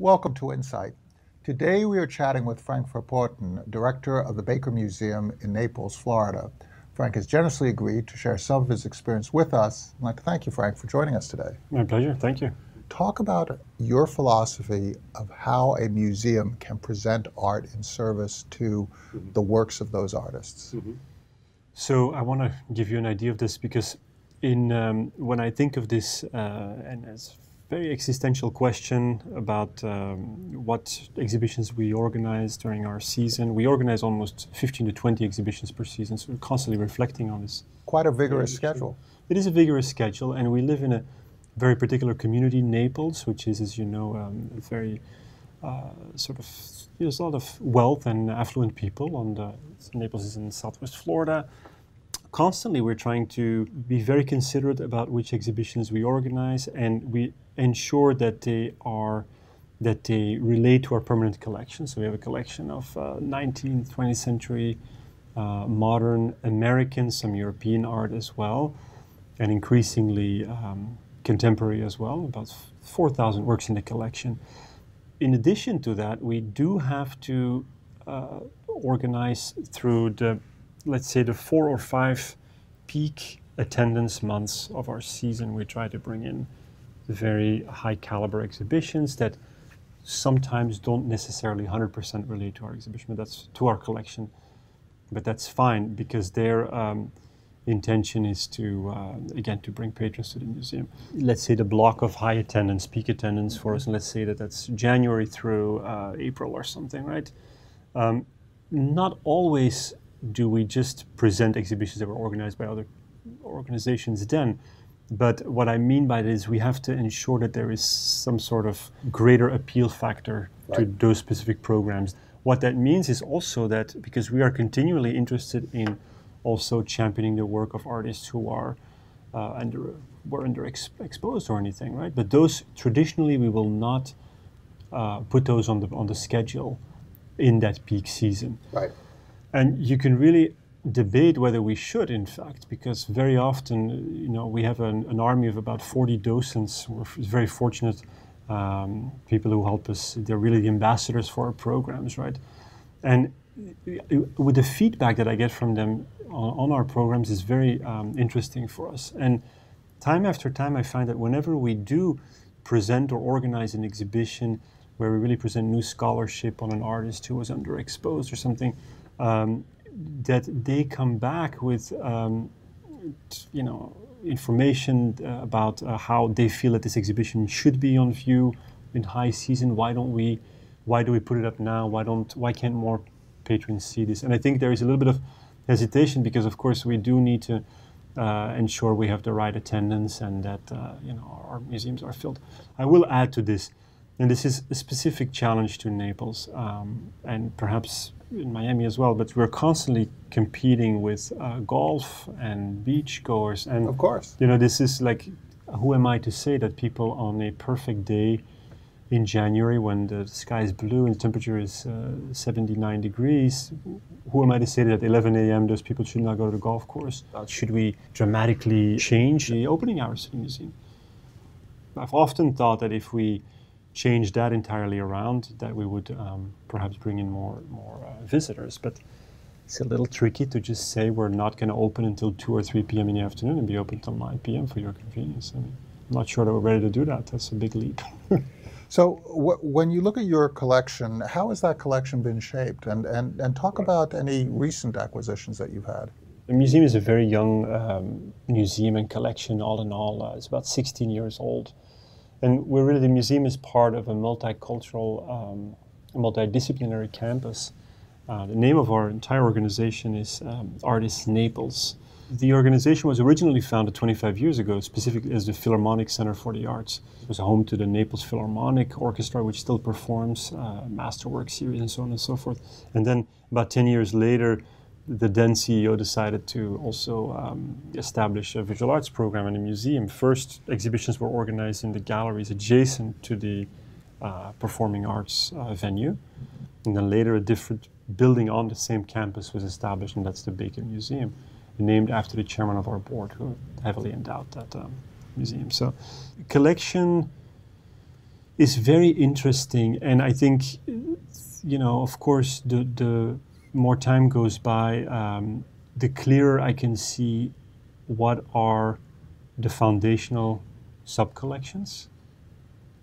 Welcome to Insight. Today we are chatting with Frank Verpoorten, director of the Baker Museum in Naples, Florida. Frank has generously agreed to share some of his experience with us. I'd like to thank you, Frank, for joining us today. My pleasure. Thank you. Talk about your philosophy of how a museum can present art in service to mm-hmm. the works of those artists. Mm-hmm. So I want to give you an idea of this because in um, when I think of this, uh, and as very existential question about um, what exhibitions we organize during our season. We organize almost 15 to 20 exhibitions per season, so we're constantly reflecting on this. Quite a vigorous schedule. It is a vigorous schedule, and we live in a very particular community, Naples, which is, as you know, um, a very uh, sort of there's a lot of wealth and affluent people. On the Naples is in Southwest Florida constantly we're trying to be very considerate about which exhibitions we organize and we ensure that they are that they relate to our permanent collection. So we have a collection of uh, 19th, 20th century uh, modern American, some European art as well, and increasingly um, contemporary as well, about 4,000 works in the collection. In addition to that, we do have to uh, organize through the let's say the four or five peak attendance months of our season, we try to bring in very high caliber exhibitions that sometimes don't necessarily 100% relate to our exhibition, but that's to our collection. But that's fine because their um, intention is to, uh, again, to bring patrons to the museum. Let's say the block of high attendance, peak attendance for us, and let's say that that's January through uh, April or something, right? Um, not always do we just present exhibitions that were organized by other organizations then? But what I mean by that is we have to ensure that there is some sort of greater appeal factor right. to those specific programs. What that means is also that because we are continually interested in also championing the work of artists who are uh, under were underexposed or anything, right? But those traditionally we will not uh, put those on the on the schedule in that peak season. Right. And you can really debate whether we should, in fact, because very often, you know, we have an, an army of about 40 docents. We're very fortunate um, people who help us. They're really the ambassadors for our programs, right? And with the feedback that I get from them on, on our programs is very um, interesting for us. And time after time, I find that whenever we do present or organize an exhibition where we really present new scholarship on an artist who was underexposed or something, um, that they come back with, um, you know, information uh, about uh, how they feel that this exhibition should be on view in high season. Why don't we? Why do we put it up now? Why don't? Why can't more patrons see this? And I think there is a little bit of hesitation because, of course, we do need to uh, ensure we have the right attendance and that uh, you know our museums are filled. I will add to this, and this is a specific challenge to Naples um, and perhaps in Miami as well, but we're constantly competing with uh, golf and beach goers. And of course, you know, this is like, who am I to say that people on a perfect day in January when the sky is blue and the temperature is uh, 79 degrees, who am I to say that at 11 a.m. those people should not go to the golf course? Uh, should we dramatically change the opening hours of the museum? I've often thought that if we change that entirely around, that we would um, perhaps bring in more more uh, visitors. But it's a little tricky to just say we're not going to open until 2 or 3 p.m. in the afternoon and be open until 9 p.m. for your convenience. I mean, I'm not sure that we're ready to do that. That's a big leap. so, wh- when you look at your collection, how has that collection been shaped? And, and, and talk about any recent acquisitions that you've had. The museum is a very young um, museum and collection, all in all. Uh, it's about 16 years old. And we're really, the museum is part of a multicultural, um, multidisciplinary campus. Uh, the name of our entire organization is um, Artis Naples. The organization was originally founded 25 years ago, specifically as the Philharmonic Center for the Arts. It was home to the Naples Philharmonic Orchestra, which still performs uh, masterwork series and so on and so forth. And then about 10 years later, the then CEO decided to also um, establish a visual arts program in the museum. First, exhibitions were organized in the galleries adjacent to the uh, performing arts uh, venue. And then later, a different building on the same campus was established, and that's the Baker Museum, named after the chairman of our board, who heavily endowed that um, museum. So, collection is very interesting, and I think, you know, of course, the the more time goes by, um, the clearer I can see what are the foundational sub collections,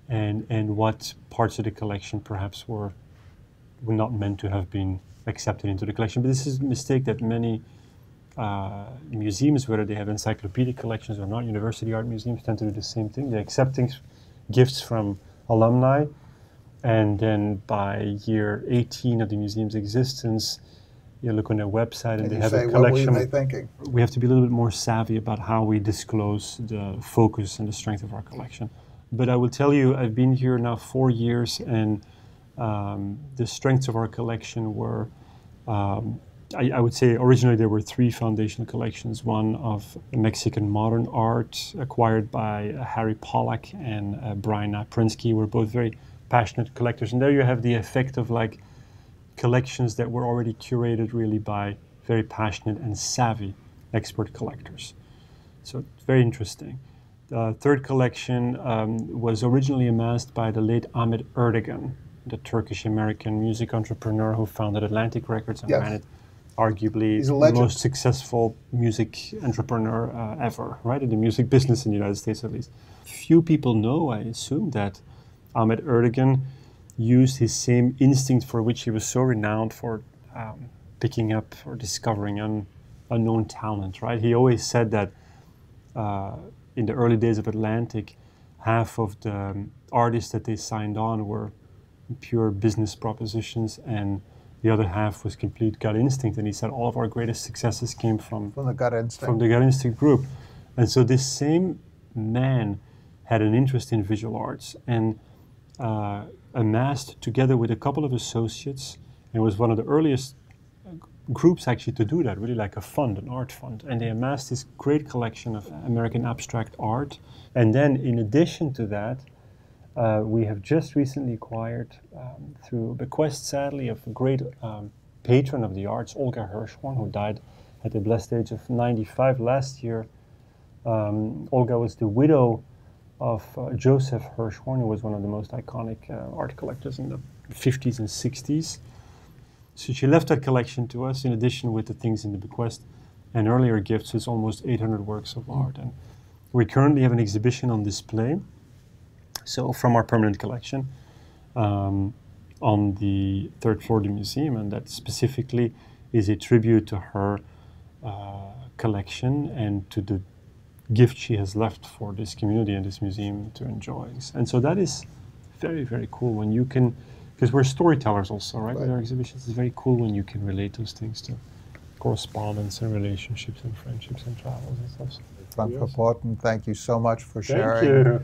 and and what parts of the collection perhaps were were not meant to have been accepted into the collection. But this is a mistake that many uh, museums, whether they have encyclopedic collections or not, university art museums tend to do the same thing. They accept things, gifts from alumni, and then by year 18 of the museum's existence, you look on their website and, And they have say, a what were collection. they thinking? we have to be a little bit more savvy about how we disclose the focus and the strength of our collection. But I will tell you, I've been here now four years, and um, the strengths of our collection were, um, I, I would say, originally there were three foundational collections. One of Mexican modern art, acquired by uh, Harry Pollack and uh, Brian Naprinsky, were both very passionate collectors. And there you have the effect of like collections that were already curated really by very passionate and savvy expert collectors. So it's very interesting. The third collection um, was originally amassed by the late Ahmet Ertegun, the Turkish American music entrepreneur who founded Atlantic Records and Yes. ran it, arguably the most successful music entrepreneur uh, ever, right? In the music business in the United States, at least. Few people know, I assume, that Ahmet Ertegun used his same instinct for which he was so renowned for um, picking up or discovering un, unknown talent, right? He always said that uh, in the early days of Atlantic, half of the um, artists that they signed on were pure business propositions, and the other half was complete gut instinct. And he said all of our greatest successes came from From the gut instinct. from the gut instinct group. And so this same man had an interest in visual arts and uh, amassed together with a couple of associates and was one of the earliest groups actually to do that, really like a fund, an art fund. And they amassed this great collection of American abstract art. And then, in addition to that, uh, we have just recently acquired, um, through a bequest, sadly, of a great um, patron of the arts, Olga Hirshhorn, who died at the blessed age of 95 last year. Um, Olga was the widow of uh, Joseph Hirshhorn, who was one of the most iconic uh, art collectors in the 50s and 60s. So she left that collection to us, in addition with the things in the bequest and earlier gifts. It's almost 800 works of art, and we currently have an exhibition on display. So from our permanent collection um, on the third floor of the museum, and that specifically is a tribute to her uh, collection and to the gift she has left for this community and this museum to enjoy. And so that is very, very cool when you can, because we're storytellers also, right? With Right. our exhibitions, it's very cool when you can relate those things to correspondence and relationships and friendships and travels and stuff. Frank Yes. Thank you so much for sharing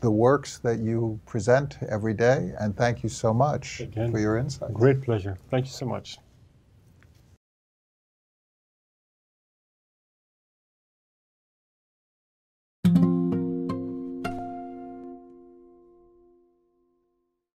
the works that you present every day, and thank you so much Again, for your insights. Great pleasure. Thank you so much.